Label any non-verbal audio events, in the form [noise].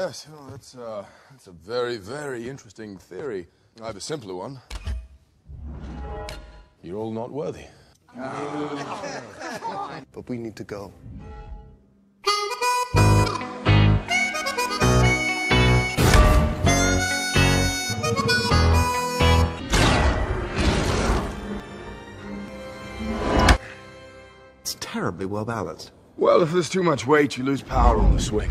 Yes, well, that's, uh, that's a very, very interesting theory. I have a simpler one. You're all not worthy. [laughs] But we need to go. It's terribly well balanced. Well, if there's too much weight, you lose power on the swing.